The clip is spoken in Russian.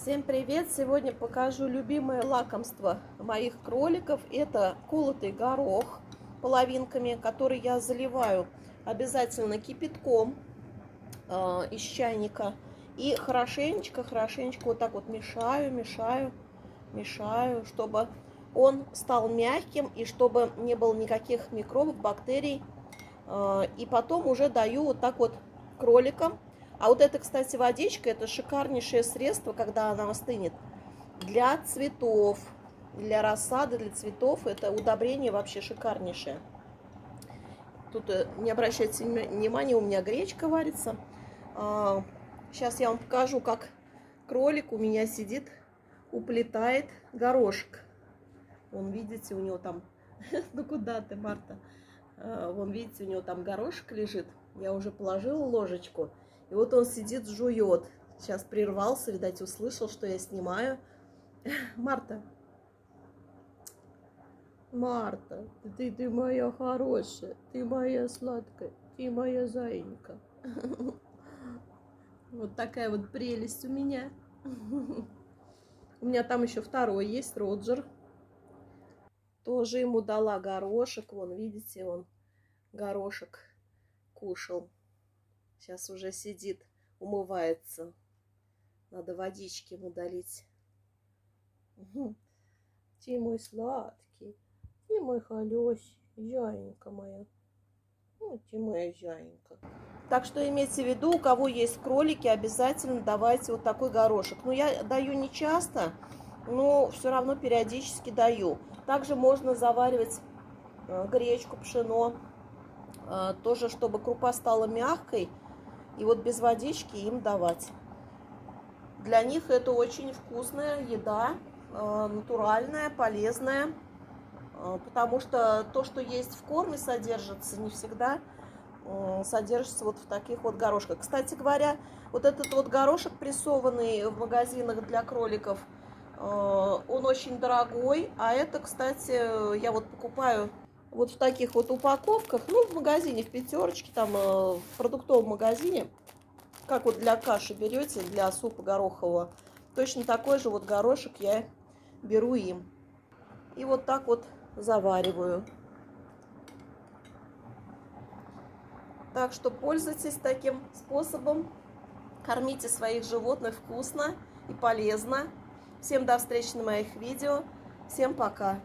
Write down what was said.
Всем привет! Сегодня покажу любимое лакомство моих кроликов. Это колотый горох половинками, который я заливаю обязательно кипятком э, из чайника. И хорошенечко, хорошенечко вот так вот мешаю, мешаю, мешаю, чтобы он стал мягким и чтобы не было никаких микробов, бактерий. Э, и потом уже даю вот так вот кроликам а вот это, кстати, водичка, это шикарнейшее средство, когда она остынет, для цветов, для рассады, для цветов. Это удобрение вообще шикарнейшее. Тут э, не обращайте внимания, у меня гречка варится. Сейчас а, я вам покажу, как кролик у меня сидит, уплетает горошек. Вон, видите, у него там... Ну куда ты, Марта? А, вон, видите, у него там горошек лежит. Я уже положила ложечку. И вот он сидит, жует. Сейчас прервался, видать, услышал, что я снимаю. Марта. Марта, ты, ты моя хорошая, ты моя сладкая, ты моя зайенька. Вот такая вот прелесть у меня. У меня там еще второй есть, Роджер. Тоже ему дала горошек. Вон, видите, он горошек кушал. Сейчас уже сидит, умывается. Надо водички ему долить. Угу. Ты мой сладкий, ты мой холёсий, зяенька моя. Ну, ты моя зяенька. Так что имейте в виду, у кого есть кролики, обязательно давайте вот такой горошек. Ну, я даю не часто, но все равно периодически даю. Также можно заваривать э, гречку, пшено, э, тоже, чтобы крупа стала мягкой, и вот без водички им давать. Для них это очень вкусная еда, э, натуральная, полезная, э, потому что то, что есть в корме, содержится не всегда э, содержится вот в таких вот горошках. Кстати говоря, вот этот вот горошек прессованный в магазинах для кроликов, он очень дорогой, а это, кстати, я вот покупаю вот в таких вот упаковках, ну, в магазине, в пятерочке, там, э, в продуктовом магазине, как вот для каши берете, для супа горохового, точно такой же вот горошек я беру им. И вот так вот завариваю. Так что пользуйтесь таким способом. Кормите своих животных вкусно и полезно. Всем до встречи на моих видео. Всем пока.